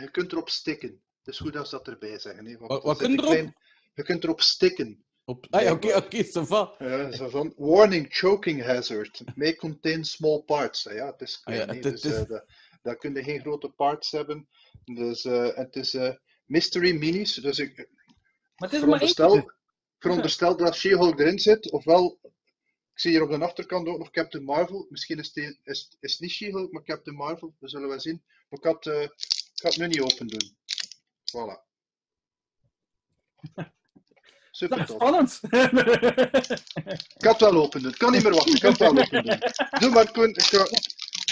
je kunt erop stikken. Het is goed als dat erbij zeggen. Hè, want Wat- wat zit kun je erop? klein- Je kunt erop stikken. Op... Ah ja, Ja, oké, oké, zo van, warning, choking hazard. May contain small parts. Eh, Ja, het is Ah ja, klein, hè, het- dus het is- eh, dat, dat kun je geen grote parts hebben. Dus eh, het is eh, mystery minis. Dus ik Maar het is er maar één. veronderstel, veronderstel dat She-Hulk erin zit. Ofwel, ik zie hier op de achterkant ook nog Captain Marvel. Misschien is het, is, is niet She-Hulk, maar Captain Marvel. Dat zullen we zien. Maar ik had, eh, ik ga het nu niet open doen. Voilà. Super Nou, tof. spannend. Ik had het wel open doen. Ik kan niet meer wachten. Ik kan het wel open doen. Doe maar, Koen. Ik ga, ik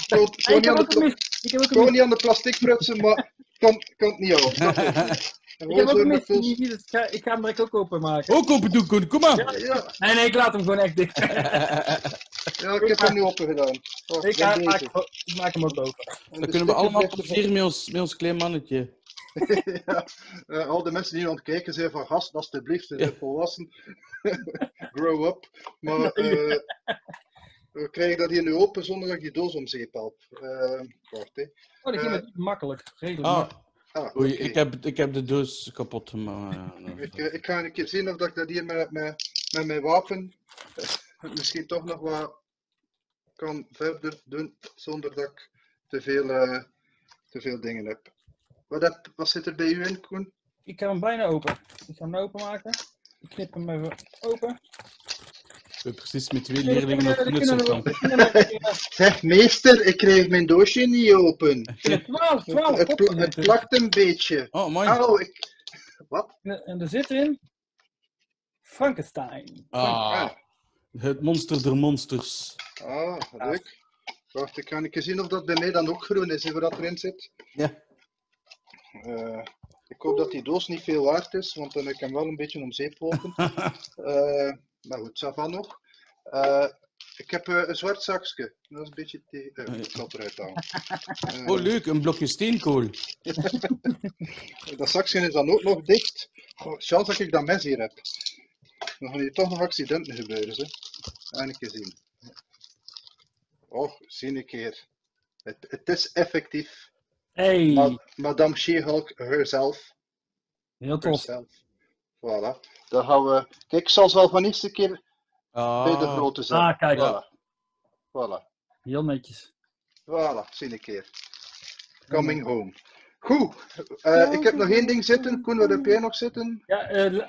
ga- ik ga ik, niet heb aan de ook een pla- mis- ik heb ook ik een ga mis- niet aan de plastic prutsen, maar ik kan, kan het niet houden. Dat is het. En ik heb ook veel- dus ik ga, ik ga hem direct ook openmaken. Ook open doen, Koen, kom maar. Ja, Nee, nee, ik laat hem gewoon echt dicht. ja, ik heb hem nu open gedaan. Oh, Ik, dan ga, maak, ik maak hem ook open. En Dan de kunnen we allemaal plezier met ons, met ons klein mannetje. ja, eh, al de mensen die aan het kijken zijn van gast, alstublieft, ze zijn volwassen. Grow up. Maar eh, we krijgen dat hier nu open zonder dat ik die doos om zeep help. Eh, wacht, hè. Oh, dat ging Eh, met makkelijk. Redelijk Ah, makkelijk. Ah, oei, ik, heb, ik heb de doos kapot gemaakt. Ik, eh, ik ga een keer zien of dat ik dat hier met, met, met mijn wapen eh, misschien toch nog wat kan verder doen zonder dat ik te veel, eh, te veel dingen heb. Wat, heb, wat zit er bij u in, Koen? Ik heb hem bijna open. Ik ga hem openmaken. Ik knip hem even open. Ik ben precies met twee leerlingen we- we- kunnen we- Zeg, meester, ik krijg mijn doosje niet open. Ik heb 12, 12 Het, plakt een beetje. Oh, mooi. Ik... Wat? En er zit erin Frankenstein. Ah, het monster der monsters. Ah, leuk. Wacht, ik ga een keer zien of dat bij mij dan ook groen is, hè, wat erin zit. Ja. Eh, ik hoop dat die doos niet veel waard is, want dan heb ik hem wel een beetje om zeep geholpen. Eh, maar goed, ça va nog. Eh, ik heb een zwart zakje. Dat is een beetje te... ik zal eruit halen. Oh, leuk, een blokje steenkool. dat zakje is dan ook nog dicht. Oh, chance dat ik dat mes hier heb. Dan gaan hier toch nog accidenten gebeuren. Hè. Een keer zien. Oh, zie een keer. Het, het is effectief. Hey, Ma- Madame She-Hulk herself. heel tof. herself. Voilà. Dan gaan we... Kijk, ik zal ze wel van eerste keer bij de Ah, grote zijn. Ah, kijk. Voilà. Voilà. Heel netjes. Voilà, zie een keer. Coming home. Goed. eh, ik heb nog één ding zitten. Koen, wat heb jij nog zitten? Ja, en,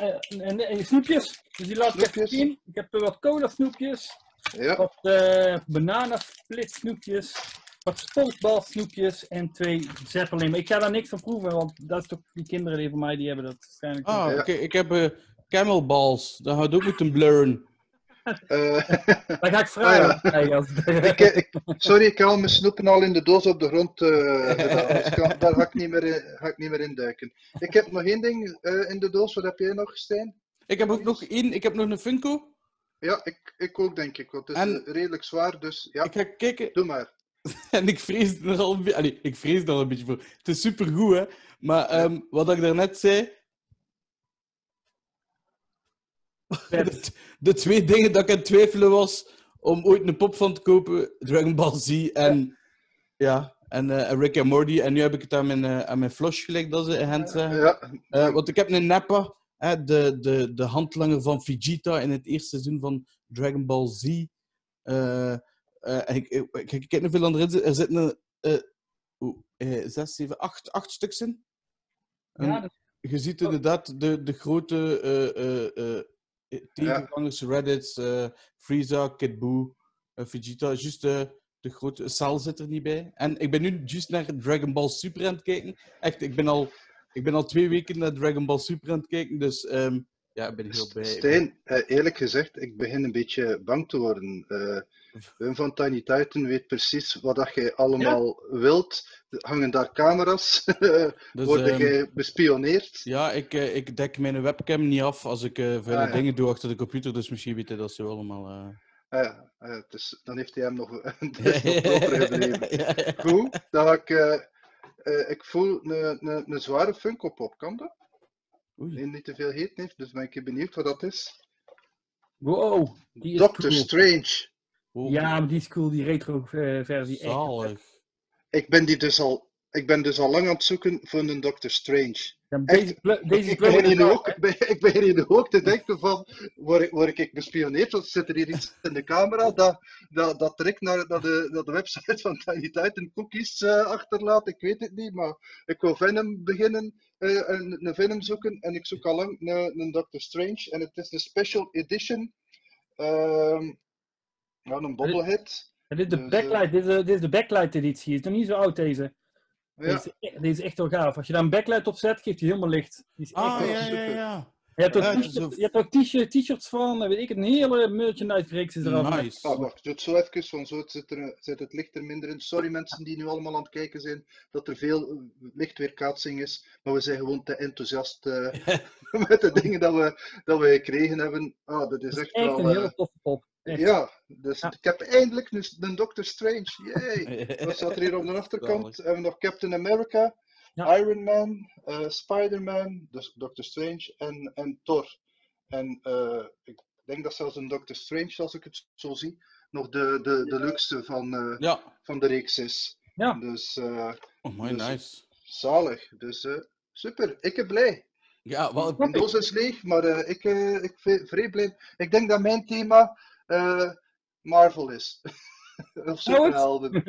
en snoepjes. Dus die laat ik even Snoepjes. zien. Ik heb wat cola snoepjes. Ja. Wat eh bananensplit snoepjes. Wat sportbal snoepjes. En twee zeppelin. Maar ik ga daar niks van proeven. Want dat is toch die kinderen die van mij die hebben dat waarschijnlijk. ah oké, ik heb eh camelballs. Dat had ook moeten blurren. Eh, Dan ga ik vragen. Ah, krijgen als- ik, ik- sorry, ik heb al mijn snoepen al in de doos op de grond eh, gedaan. Dus kan- daar ga ik, niet meer in, ga ik niet meer in duiken. Ik heb nog één ding eh, in de doos. Wat heb jij nog, Stijn? Ik heb ook nog één, ik heb nog een Funko. Ja, ik, ik ook denk ik. Want het is En- eh, redelijk zwaar, dus ja, Ik ga kijken doe maar. en ik vrees er al een beetje... Allee, ik vrees er al een beetje voor. Het is supergoed, hè. Maar ehm, wat ik daarnet zei... De, de twee dingen dat ik aan het twijfelen was om ooit een pop van te kopen, Dragon Ball Z en, ja, en eh, Rick en Morty. En nu heb ik het aan mijn, eh, aan mijn flush gelijk dat ze in hand zeggen. Ja, Eh, want ik heb een Nappa, de, de, de handlanger van Vegeta in het eerste seizoen van Dragon Ball Z. En ik, ik, ik, ik kijk nog veel andere in. Er zitten oeh, eh, zes, zeven, acht, acht stuks in. Ja, dat- je ziet inderdaad de, de grote eh, eh, eh, tegengangers, Reddit, Frieza, Kid Buu, eh, Vegeta. Juist de, de grote Cell zit er niet bij. En ik ben nu juist naar Dragon Ball Super aan het kijken. Echt, ik ben al, ik ben al twee weken naar Dragon Ball Super aan het kijken. Dus ehm, ja, ik ben heel blij. Stijn, eh, eerlijk gezegd, ik begin een beetje bang te worden. Eh Wim van Tiny Titan weet precies wat dat jij allemaal wilt. Hangen daar camera's? Dus, Word ehm, jij bespioneerd? ja, ik, eh, ik dek mijn webcam niet af als ik eh vuile Ah, ja. dingen doe achter de computer. Dus misschien weten dat ze allemaal... eh Ah ja, ah ja, dus dan heeft hij hem nog, dus nog gebleven. Goed, dan ga ik... eh, eh, ik voel een, een, een zware Funko Pop, kan dat? Oei. Niet te veel heet heeft, dus ben ik benieuwd wat dat is. Wow, die is Doctor cool. Strange. Ja, maar die is cool, die retro versie. Echt. zalig. Ik ben, die dus al, ik ben dus al lang aan het zoeken voor een Doctor Strange. Ja, deze deze ik, begin nu ook, ik, begin hier ook te denken van, word, ik- word ik bespioneerd? Want zit er hier iets in de camera dat, dat, dat direct naar, naar, de, naar de website van Tiny Titan cookies eh, achterlaat? Ik weet het niet, maar ik wil Venom beginnen, eh, een, een Venom zoeken en ik zoek al lang een, een Doctor Strange en het is een special edition. Ehm ja, een bobblehead. Dit is de Dus, eh, backlight, dit is, de- dit is de backlight editie. Is nog niet zo oud deze. Ja, Deze, is- deze is echt wel gaaf. Als je daar een backlight op zet, geeft hij helemaal licht. Die is echt Ah, ja, ja, super. ja. Je hebt ook Ja, t-shirts- zo- je hebt ook t-shirt- t-shirts van, eh, weet ik, een hele merchandise reeks is eraf. Nice. Ah, wacht, doe het zo even, want zo zit, er, zit het licht er minder in. Sorry mensen die nu allemaal aan het kijken zijn, dat er veel eh, lichtweerkaatsing is. Maar we zijn gewoon te enthousiast eh, met de dingen dat we, dat we gekregen hebben. Ah, dat is Dat is echt echt wel... een hele toffe pop. Echt. ja, dus Ja. ik heb eindelijk een, een Doctor Strange. Yay! Wat staat er hier op de achterkant? Hebben we nog Captain America, Ja. Iron Man, eh, Spider-Man, dus Doctor Strange en, en Thor. En eh, ik denk dat zelfs een Doctor Strange, als ik het zo zie, nog de, de, de leukste van, eh, Ja. van de reeks is. Ja. Dus eh, Oh, mooi, Dus- nice. zalig. Dus eh, super, ik ben blij. Ja, wel, Mijn doos is leeg, maar eh, ik, ik ben vrij blij. Ik denk dat mijn thema eh, Marvel is. of superhelden.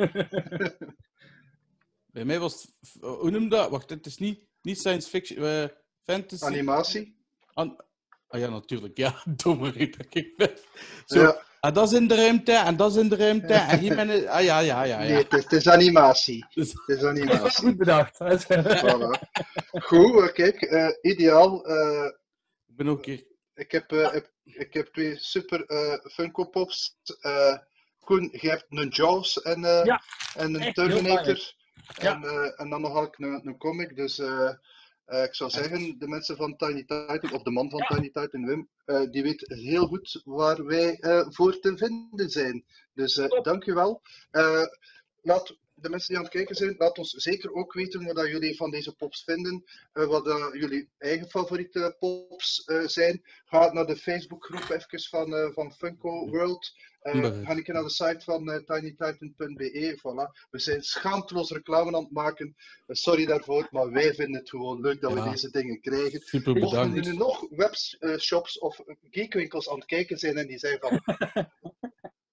bij mij was het... f- Hoe noem je dat? Wacht, het is niet, niet science fiction, eh, fantasy. Animatie. An- ah ja, natuurlijk. Ja, domme riep ik ben. Zo, Ja, ah, dat is in de ruimte, en dat is in de ruimte, en hier ben ik... Ah ja, ja, ja, nee, ja. het is, het is animatie. Dus- Het is animatie. Goed bedacht. voilà. Goed, eh, kijk, eh, ideaal. eh, Ik ben ook hier... ik, heb, eh, ik, heb twee super eh, Funko Pops. eh Koen, je hebt een Jaws en, eh, Ja, en een Terminator. Ja. En, en dan nog had ik een, een comic. Dus ik zou zeggen, de mensen van Tiny Titan, of de man van Ja. Tiny Titan, Wim, die weet heel goed waar wij voor te vinden zijn. Dus dank u wel. Laat de mensen die aan het kijken zijn, laat ons zeker ook weten wat dat jullie van deze pops vinden. eh, wat jullie eigen favoriete pops eh, zijn. Ga naar de Facebookgroep even van, eh, van Funko World. Eh, ga een keer naar de site van tinytitan.be. Voilà. We zijn schaamteloos reclame aan het maken. Sorry daarvoor, maar wij vinden het gewoon leuk dat Ja. we deze dingen krijgen. Super Mochten er bedankt. nu nog webshops of geekwinkels aan het kijken zijn en die zeggen van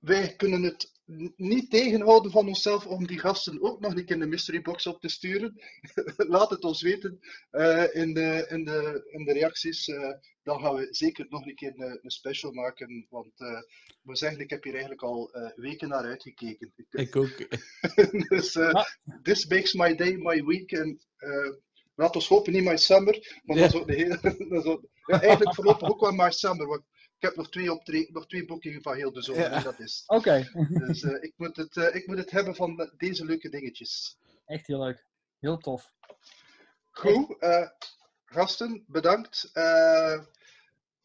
wij kunnen het niet tegenhouden van onszelf om die gasten ook nog een keer een mystery box op te sturen. Laat het ons weten eh, in, de, in, de, in de reacties. eh, dan gaan we zeker nog een keer een, een special maken. Want eh, ik moet zeggen, ik heb hier eigenlijk al eh, weken naar uitgekeken. Ik ook. dus eh, this makes my day, my week. En eh, laat ons hopen, niet my summer. Want Ja. dat is ook de hele. dat is ook- ja, eigenlijk voorlopig ook wel my summer. Want ik heb nog twee, optre nog twee boekingen van heel de zomer. Ja. Dat is. Oké, Dus eh, ik, moet het, eh, ik moet het hebben van eh, deze leuke dingetjes. echt heel leuk. Heel tof. Goed, eh, gasten, bedankt. Eh,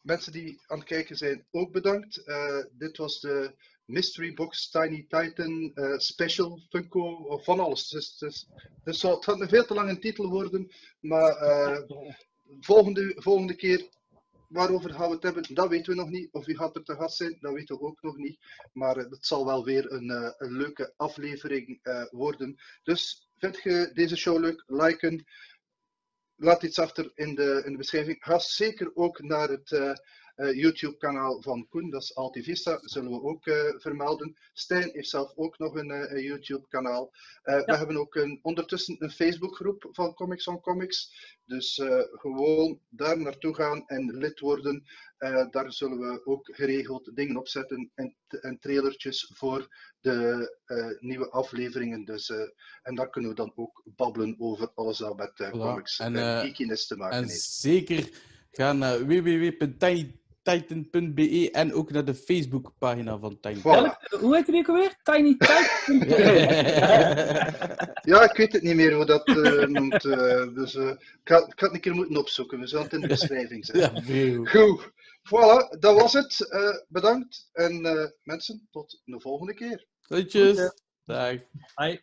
mensen die aan het kijken zijn, ook bedankt. Eh, dit was de Mystery Box Tiny Titan eh, Special Funko, of van alles. Dus, dus, dus zal- het gaat een veel te lange titel worden, maar eh, volgende, volgende keer waarover gaan we het hebben, dat weten we nog niet. Of wie gaat er te gast zijn, dat weten we ook nog niet. Maar eh, het zal wel weer een, eh, leuke aflevering eh, worden. Dus vind je deze show leuk? Liken. Laat iets achter in de, in de beschrijving. Ga zeker ook naar het YouTube-kanaal van Koen, dat is Altivista, zullen we ook eh, vermelden. Stijn heeft zelf ook nog een, eh, YouTube-kanaal. Eh, We hebben ook een, ondertussen een Facebookgroep van Comics on Comics. Dus eh, gewoon daar naartoe gaan en lid worden. Eh, daar zullen we ook geregeld dingen opzetten en, en trailertjes voor de eh, nieuwe afleveringen. Dus, eh, en daar kunnen we dan ook babbelen over alles dat met eh, Voilà. comics En, en eh, geekiness te maken En heeft. zeker ga naar www.tinytitan.be en ook naar de Facebookpagina van Tiny Voilà. Hoe heet die ook alweer? Tiny Titan. Ja, ik weet het niet meer hoe dat eh, noemt. eh, dus eh, ik, ga, ik ga het een keer moeten opzoeken. We zullen het in de beschrijving zetten. ja. Goed. Voilà, dat was het. Eh, bedankt. En eh, mensen, tot de volgende keer. Groetjes. Dag. Hoi.